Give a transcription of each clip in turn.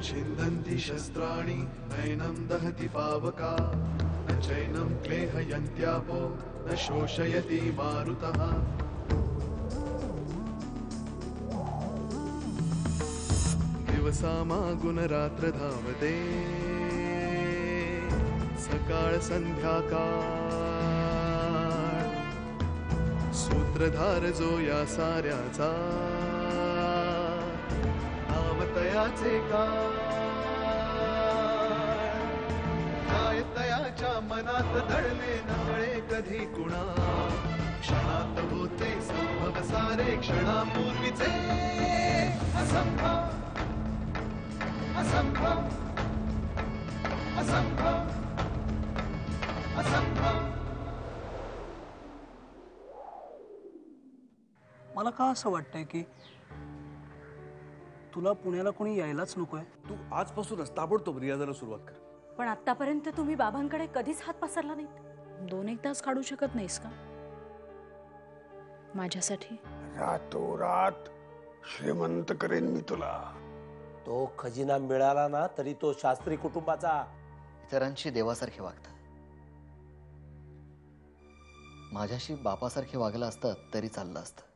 छिन्दन्ति शस्त्राणि नैनं दहति पावका। न चैनं क्लेहयन्त्यापो न शोषयति मारुतः। दिवसामागुणरात्र धावते सकाळ संध्याकाळ सूत्रधार जो या साऱ्याचा काय दयाच्या मनात दडले नकळे कधी कुणा? क्षणात होते संभव सारे क्षणापूर्वीचे असंभव असंभव असंभव असंभव मला का असं वाटतंय की तुला पुण्याला कोणी यायलाच नकोय. तू आजपासूनच ताबडतोब रियाजाला सुरुवात कर. पण आतापर्यंत तुम्ही बाबांकडे कधीच हात पसरला नाहीत. दोन एक तास काढू शकत नाहीस का? माझ्यासाठी? रातोरात श्रीमंत करेन मी तुला. तो खजिना मिळाला ना तरी तो शास्त्री कुटुंबाचा. इतरांशी देवासारखे वागतात. माझ्याशी बापासारखे वागलं असतं तरी चाललं असतं.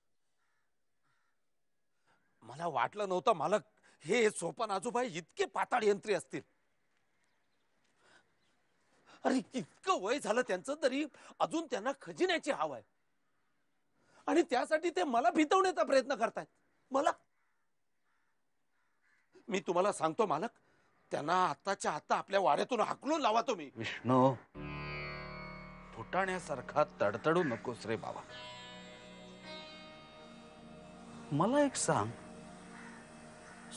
मला वाटलं नव्हतं मालक हे सोपान आजोबाई इतके पाताळ यंत्री असतील. अरे इतकं वय झालं त्यांचं तरी अजून त्यांना खजिन्याची हाव आहे. आणि त्यासाठी ते मला भितवण्याचा प्रयत्न करतायत. मला मी तुम्हाला सांगतो मालक त्यांना आताच्या आता आपल्या वाड्यातून हाकलून लावा तुम्ही. विष्णू फुटाण्यासारखा तडतडू नकोस रे बाबा. मला एक सांग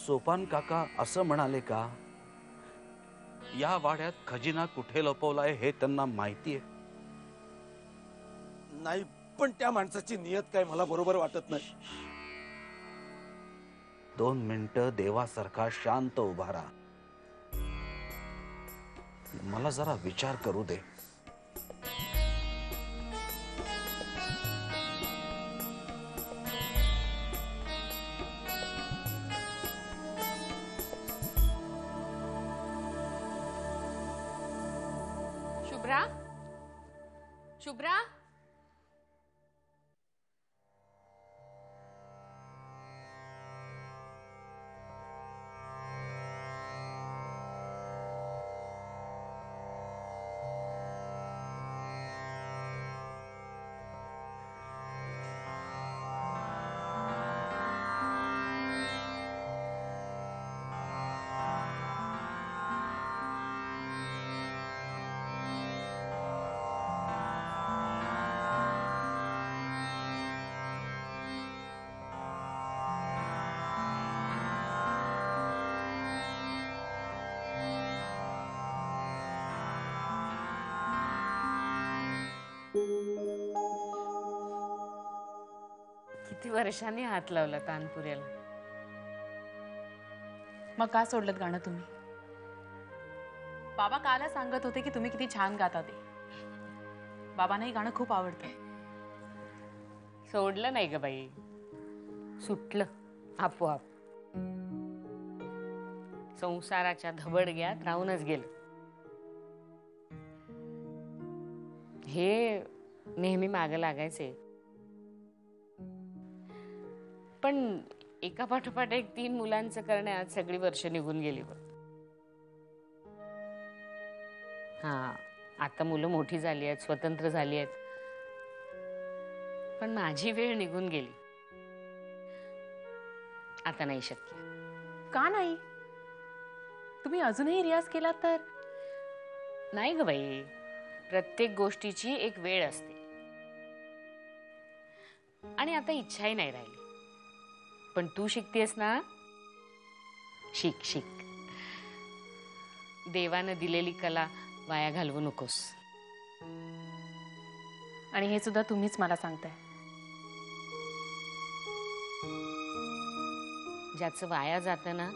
सोपान काका असं म्हणाले का? या वाड्यात खजिना कुठे लपवलाय हे त्यांना माहिती आहे नाही पण त्या माणसाची नियत काय मला बरोबर वाटत नाही. दोन मिनिटं देवासारखा शांत उभा राहा. मला जरा विचार करू दे. किती वर्षांनी हात लावला तानपुऱ्याला मग का सोडलं गाणं तुम्ही? बाबा कालच सांगत होते की तुम्ही किती छान गाता ते. बाबांना हे गाणं खूप आवडतं. सोडलं नाही ग बाई. सुटलं आपोआप. संसाराच्या धबडग्यात राहूनच गेलं. हे नेहमी माग लागायचे. पण एका पाठोपाठ एक तीन मुलांचं करण्यात सगळी वर्ष निघून गेली बघ. हा आता मुलं मोठी झाली आहेत स्वतंत्र झाली आहेत. पण माझी वेळ निघून गेली. आता नाही शक्य. का नाही? तुम्ही अजूनही रियाज केला तर? नाही ग बाई. प्रत्येक गोष्टीची एक वेळ असते. आणि आता इच्छाही नाही राहिली. पण तू शिकतेस ना? शिक शिक. देवानं दिलेली कला वाया घालवू नकोस. आणि हे सुद्धा तुम्हीच मला सांगताय. ज्याचं वाया जातं ना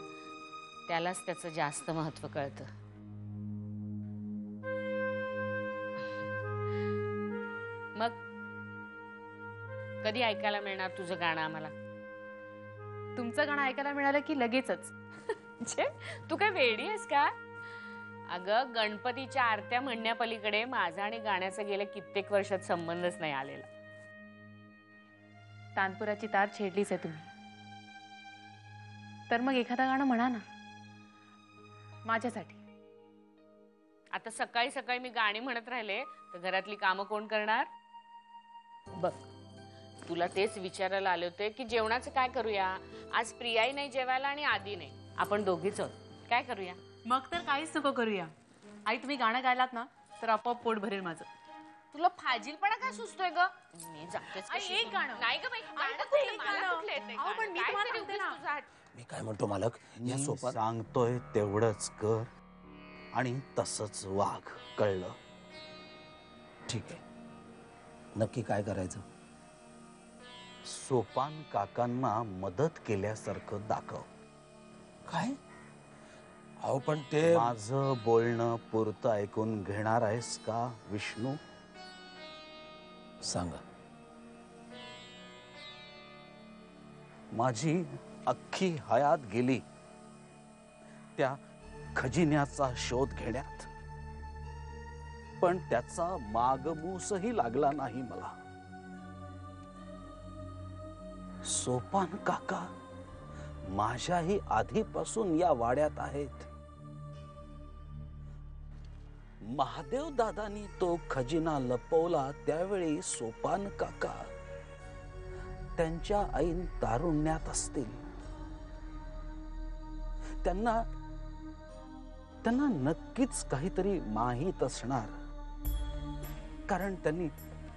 त्यालाच त्याचं जास्त महत्त्व कळतं. मग कधी ऐकायला मिळणार तुझं गाणं आम्हाला? तुमचं गाणं ऐकायला मिळालं की लगेचच. तू काय वेडी आहेस का? अगं, गणपतीच्या आरत्या म्हणण्यापलीकडे माझा आणि गाण्याचा गेल्या कित्येक वर्षात संबंधच नाही आलेला. तानपुराची तार छेडलीच आहे तुम्ही. तर मग एखादं गाणं म्हणा ना. माझ्यासाठी. आता सकाळी सकाळी मी गाणी म्हणत राहिले, तर घरातली कामं कोण करणार? बघ तुला तेच विचारायला आले होते की जेवणाचं काय करूया? आज प्रियाही नाही जेवायला आणि आधी नाही. आपण दोघीच आहोत. काय करूया? मग तर काहीच नको करूया. आई तुम्ही गाणं गायलात ना तर आपोआप पोट भरेल माझं. तुला फाजीलपणा काय सुचतोय ग? मी जातेच आई, कशी. एक गाणं. नाही ग बाई आई, गाणं कुठलं? एक मला गाणं. कुठलं येतंय अहो, पण मी काय तुम्हाला तरी सांगते उगाच ना. तुझा हट. मी काय म्हणतो मालक? या मी सोपान सांगतोय तेवढंच कर आणि तसंच वाघ कळलं. ठीक आहे. नक्की काय करायचं? सोपान काकांना मदत केल्यासारखं दाखव. काय? अहो पण ते माझं बोलणं पुरतं ऐकून घेणार आहेस का विष्णू? सांगा. माझी अख्खी हयात गेली. त्या खजिन्याचा शोध घेण्यात. पण त्याचा मागमूसही लागला नाही मला. सोपान काका, माझ्याही आधीपासून या वाड्यात आहेत. महादेव दादानी तो खजिना लपवला त्यावेळी सोपान काका त्यांच्या ऐन तारुण्यात असतील. त्यांना त्यांना नक्कीच काहीतरी माहीत असणार. कारण त्यांनी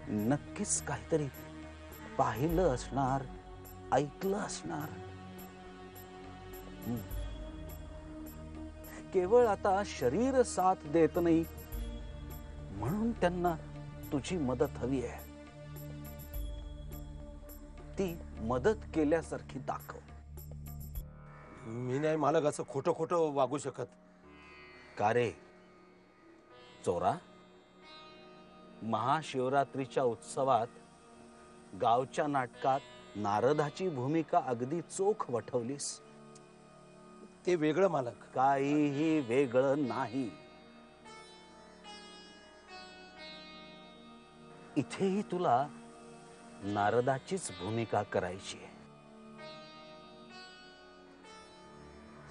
नक्कीच काहीतरी पाहिलं असणार. ऐकलं असणार. केवळ आता शरीर साथ देत नाही म्हणून त्यांना तुझी मदत हवी आहे. ती मदत केल्यासारखी दाखव. मी नाही मालक असं खोटं खोटं वागू शकत. का रे? चोरा? महाशिवरात्रीच्या उत्सवात गावच्या नाटकात नारदाची भूमिका अगदी चोख वठवलीस. ते वेगळं मालक. काहीही वेगळं नाही. इथेही तुला नारदाचीच भूमिका करायची आहे.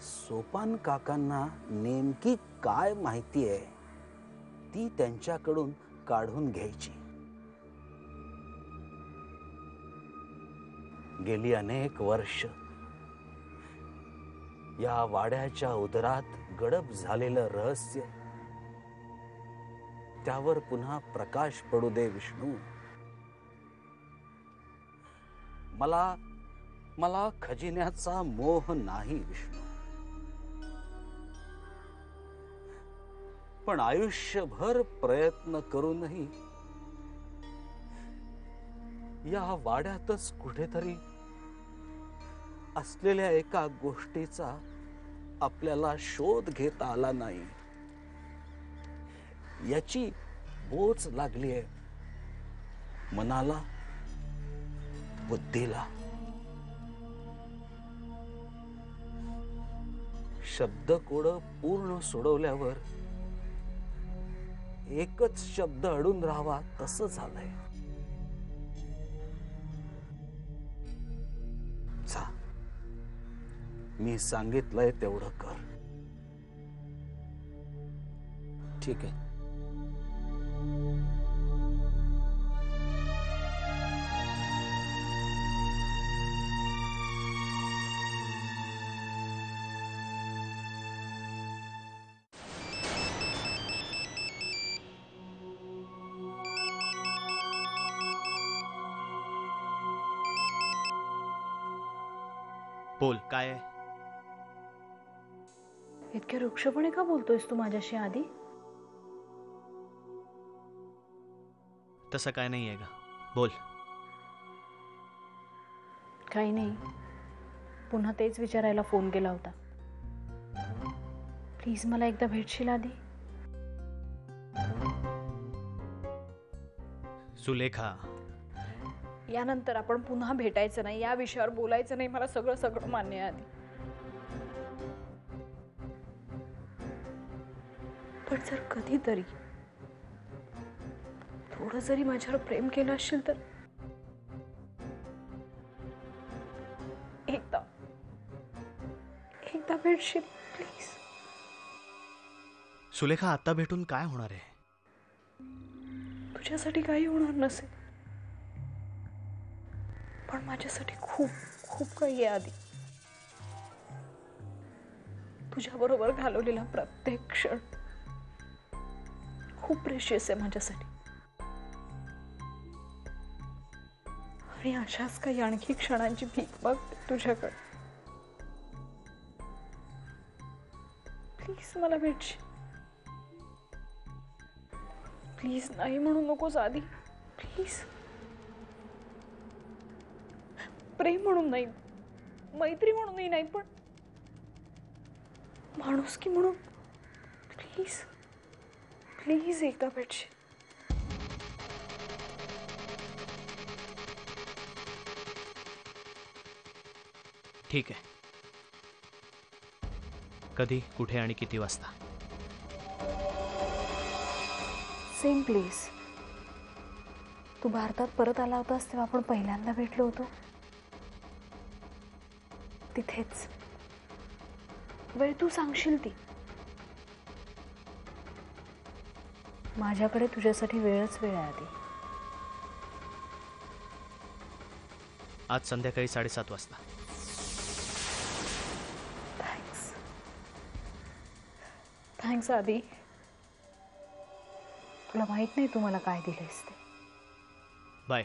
सोपान काकांना नेमकी काय माहिती आहे ती त्यांच्याकडून काढून घ्यायची. गेली अनेक वर्ष. या वाड्याच्या उदरात गडप झालेलं रहस्य. त्यावर पुन्हा प्रकाश पडू दे विष्णू. मला मला खजिन्याचा मोह नाही विष्णू. पण आयुष्यभर प्रयत्न करूनही या वाड्यातच कुठेतरी असलेल्या एका गोष्टीचा आपल्याला शोध घेता आला नाही. याची बोच लागली आहे. मनाला बुद्धीला. शब्दकोड पूर्ण सोडवल्यावर एकच शब्द अडून राहावा तसं झालंय. मी सांगितलंय तेवढं कर. ठीक आहे. इतक्या वृक्षपणे का बोलतोयस तू माझ्याशी आधी? तसं काय नाही आहे का बोल. काही नाही. पुन्हा तेच विचारायला फोन केला होता. प्लीज मला एकदा भेटशील आधी? सुलेखा. यानंतर आपण पुन्हा भेटायचं नाही. या विषयावर बोलायचं नाही. मला सगळं सगळं मान्य आहे आधी. पण जर कधीतरी थोडं जरी माझ्यावर प्रेम केलं असेल तर. एकदा. एकदा भेटशील प्लीज़ सुलेखा आता भेटून काय होणार आहे? तुझ्यासाठी काही होणार नसेल. पण माझ्यासाठी खूप खूप काही आहे आधी. तुझ्याबरोबर घालवलेला प्रत्येक क्षण. खूप प्रेशियस आहे माझ्यासाठी. आणि अशाच काही आणखी क्षणांची भीक बघ तुझ्याकडे. प्लीज़ मला भेटशील. प्लीज़ नाही म्हणू नकोस आधी प्लीज़ प्रेम म्हणून नाही, मैत्री म्हणूनही नाही, पण माणूस की म्हणून. प्लीज़ प्लीज़ एकदा भेटशील ठीक आहे कधी कुठे आणि किती वाजता? सेम प्लेस तू भारतात परत आला होतास तेव्हा आपण पहिल्यांदा भेटलो होतो. तिथेच. वेळ तू सांगशील ती. माझ्याकडे तुझ्यासाठी वेळच वेळ आहे आधी. आज संध्याकाळी साडेसात वाजता. थँक्स थँक्स आधी. तुला माहित नाही तू मला काय दिलेस ते. बाय.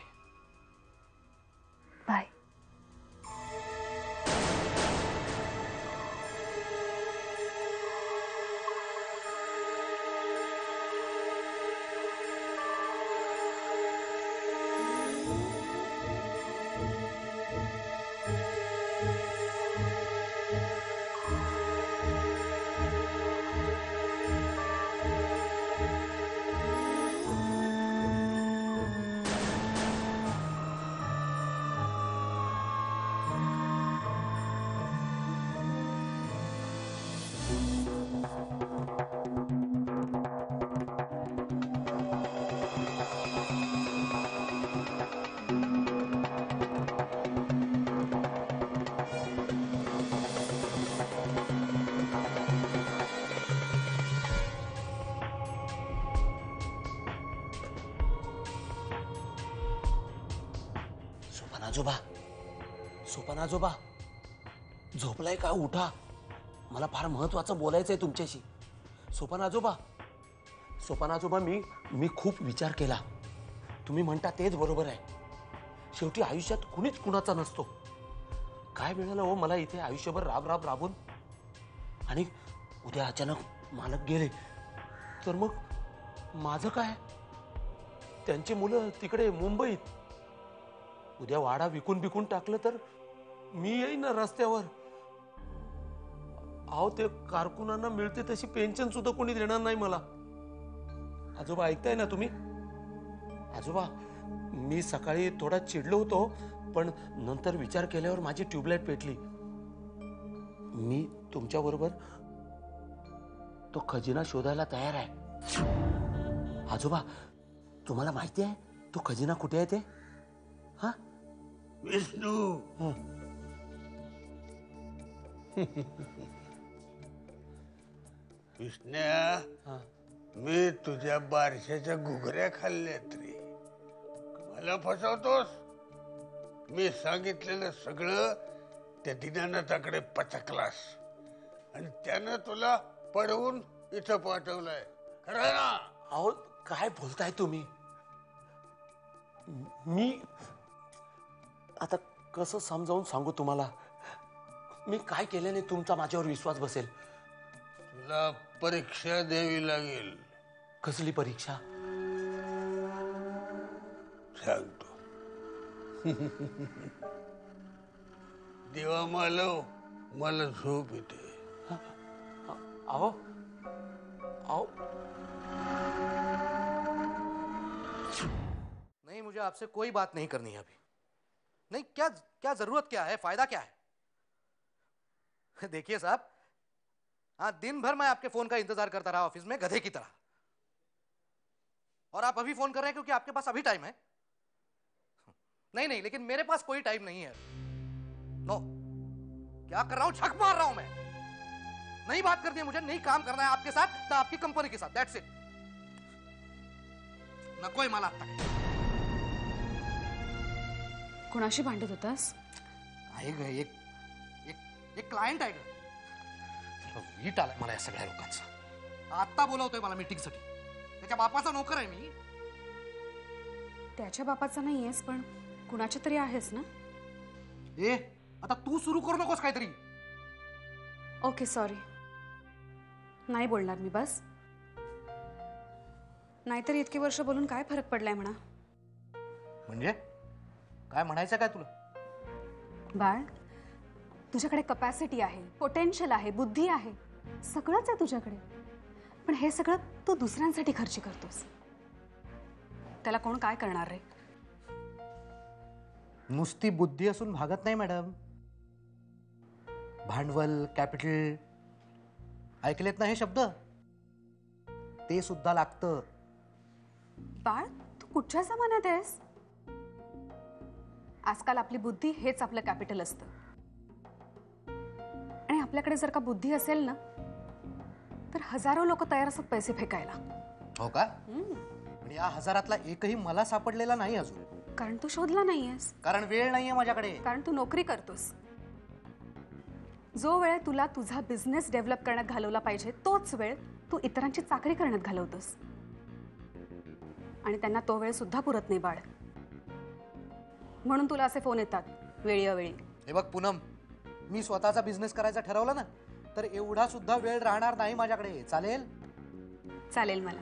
सोपान आजोबा सोपान आजोबा झोपलाय का उठा. मला फार महत्वाचं बोलायचंय तुमच्याशी. सोपान आजोबा सोपान आजोबा मी मी खूप विचार केला. तुम्ही म्हणता तेच बरोबर आहे. शेवटी आयुष्यात कुणीच कुणाचा नसतो. काय मिळालं हो मला इथे आयुष्यभर राब राब, राबून? आणि उद्या अचानक मालक गेले. तर मग माझं काय? त्यांची मुलं तिकडे मुंबईत. उद्या वाडा विकून बिकून टाकलं तर मी येईन रस्त्यावर. अहो, ते कारकुनांना मिळते तशी पेन्शन सुद्धा कोणी देणार नाही मला. आजोबा, ऐकताय ना तुम्ही? आजोबा, मी सकाळी थोडा चिडलो होतो, पण नंतर विचार केल्यावर माझी ट्यूबलाईट पेटली. मी तुमच्या बरोबर तो खजिना शोधायला तयार आहे. आजोबा, तुम्हाला माहिती आहे? तो खजिना कुठे आहे ते? हा? विष्णू. विष्ण्या मी तुझ्या बारशाच्या घुगऱ्या खाल्ल्यात रे. मला फसवतोस. मी सांगितलेलं सगळं त्या दिनानाथाकडे पचकलास. आणि त्यानं तुला पडवून इथं पाठवलंय. खरं ना? अहो काय बोलताय तुम्ही? मी आता कसं समजावून सांगू तुम्हाला? मी काय केल्याने तुमचा माझ्यावर विश्वास बसेल? तुला परीक्षा द्यावी लागेल. कसली परीक्षा? सांगतो. देवा मालव मला झोप येते. अहो अहो. नहीं मुझे आपसे कोई बात नहीं करनी है अभी। नहीं, क्या क्या ज़रूरत क्या है? फ़ायदा क्या है? देखिए साहब हाँ दिन भर मैं आपके फ़ोन का इंतज़ार करता रहा ऑफ़िस में, गधे की तरह। और आप अभी फ़ोन कर रहे हैं क्योंकि आपके पास अभी टाइम है। नहीं नहीं, लेकिन मेरे पास कोई टाइम नहीं है। नो क्या कर रहा हूँ? छक मार रहा हूँ मैं। नहीं बात करनी है मुझे, नहीं काम करना है आपके साथ, ना आपकी कंपनी के साथ दैट्स इट नकोय मला आता कुणाशी भांडत होतास? आहे ग एक एक एक क्लायंट आहे ग. वीट आलाय मला या सगळ्या लोकांचा. आत्ता बोलवतोय मला मीटिंगसाठी त्याच्या बापाचा नोकर आहे मी. त्याच्या बापाचा नाही आहेस पण कुणाच्या तरी आहेस ना? ए आता तू सुरू करू नकोस काहीतरी. ओके सॉरी नाही बोलणार मी बस. नाहीतर इतकी वर्ष बोलून काय फरक पडलाय म्हणा? म्हणजे? काय म्हणायचं काय तुला? बाळ तुझ्याकडे कपॅसिटी आहे पोटेन्शियल आहे बुद्धी आहे. सगळंच आहे तुझ्याकडे. पण हे सगळं तू दुसऱ्यांसाठी खर्च करतोस. त्याला कोण काय करणार रे? नुसती बुद्धी असून भागत नाही मॅडम भांडवल कॅपिटल ऐकलेत ना हे शब्द? ते सुद्धा लागतं. बाळ तू कुठच्या जमान्यात आहेस? आजकाल आपली बुद्धी हेच आपलं कॅपिटल असतं. आणि आपल्याकडे जर का बुद्धी असेल ना तर हजारो लोक तयार असतात पैसे फेकायला. हो का? पण या हजारातला एकही मला सापडलेला नाही अजून. कारण तू शोधला नाहीयेस. कारण वेळ नाहीये माझ्याकडे. कारण तू नोकरी करतोस. जो वेळ तुला तुझा बिझनेस डेव्हलप करण्यात घालवला पाहिजे तोच वेळ तू इतरांची चाकरी करण्यात घालवतोस. आणि त्यांना तो वेळ सुद्धा पुरत नाही बाळ. म्हणून तुला असे फ़ोन येतात वेळी हे बघ पूनम मी स्वतःचा बिझनेस करायचा ठरवलं ना तर एवढा सुद्धा वेळ राहणार नाही माझ्याकडे. चालेल? चालेल मला.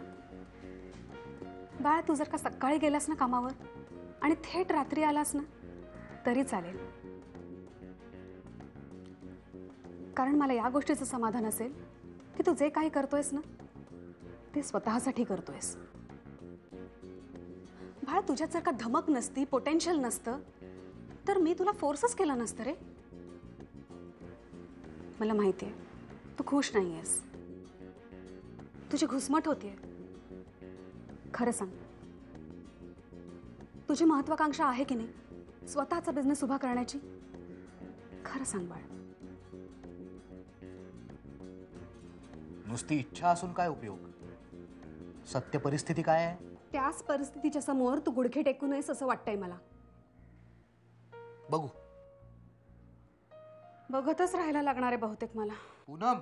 बाळ तू जर का सकाळी गेलास ना कामावर आणि थेट रात्री आलास ना तरी चालेल. कारण मला या गोष्टीचं समाधान असेल की तू जे काही करतोयस ना ते स्वतःसाठी करतोयस. बाळ का धमक नसती पोटेन्शियल नसतं, तर मी तुला फोर्सच केला नसतं रे. मला माहिती आहे, तू खुश नाही आहेस. तुझी घुसमट होतीये. खरं सांग. तुझी महत्वाकांक्षा आहे की नाही? स्वतःचा बिझनेस उभा करण्याची? खरं सांग बाळ. नुसती इच्छा असून काय उपयोग? सत्य परिस्थिती काय आहे? त्याच परिस्थितीच्या समोर तू गुडघे टेकू नयेस असं वाटतंय मला. बघू. बघतच राहायला लागणार आहे बहुतेक मला. पूनम!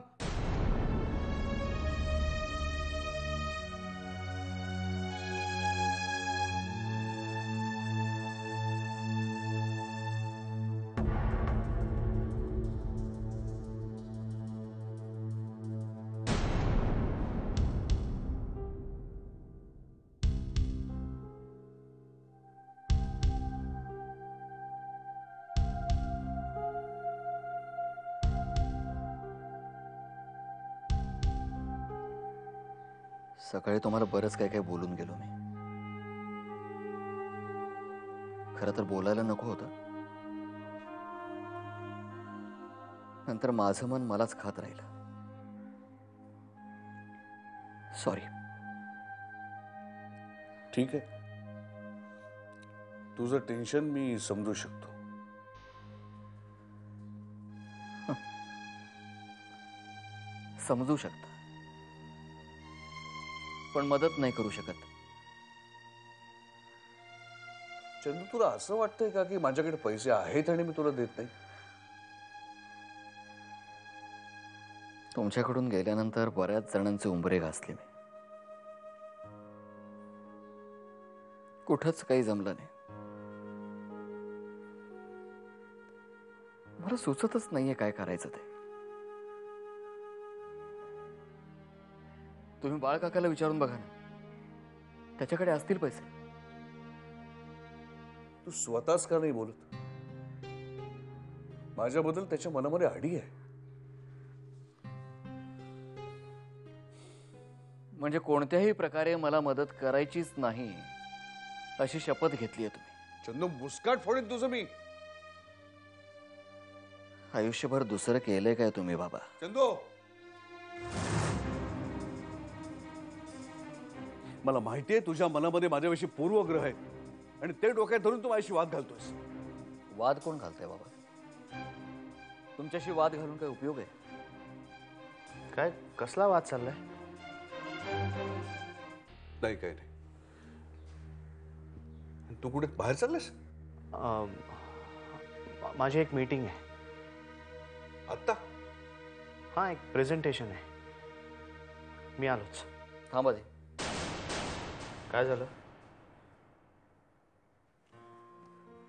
सकाळी तुम्हाला बरंच काय काय बोलून गेलो मी. खरं तर बोलायला नको होतं. नंतर माझं मन मलाच खात राहिलं. सॉरी ठीक आहे. तुझं टेन्शन मी समजू शकतो. समजू शकता. पण मदत नाही करू शकत. चंदू तुला असं वाटतंय का की माझ्याकडे पैसे आहेत आणि मी तुला देत नाही? तुमच्याकडून गेल्यानंतर बऱ्याच जणांचे उंबरे घासले मी. कुठंच काही जमलं नाही. मला सुचतच नाहीये काय करायचं ते. तुम्ही बाळ काकाला विचारून बघा ना. त्याच्याकडे असतील पैसे. तू स्वतःच का नाही बोलत? माझ्याबद्दल त्याच्या मनामध्ये अडी आहे. म्हणजे कोणत्याही प्रकारे मला मदत करायचीच नाही अशी शपथ घेतली आहे तुम्ही. चंदू मुस्काट फोडेन तुझं मी. आयुष्यभर दुसरं केलंय काय तुम्ही बाबा? चंदू! मला माहिती आहे तुझ्या मनामध्ये माझ्याविषयी पूर्वग्रह आहे. आणि ते डोक्यात धरून तू माझ्याशी वाद घालतोयस. वाद कोण घालतंय बाबा? तुमच्याशी वाद घालून काय उपयोग आहे? काय कसला वाद चाललाय? नाही काय नाही. तू कुठे बाहेर चाललास अं, माझी एक मीटिंग आहे. आत्ता? हाँ एक प्रेझेंटेशन आहे. मी आलोच. थांबा दे. काय झालं?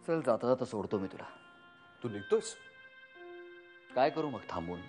चल जाता जाता सोडतो मी तुला. तू निघतोस काय करू मग थांबून?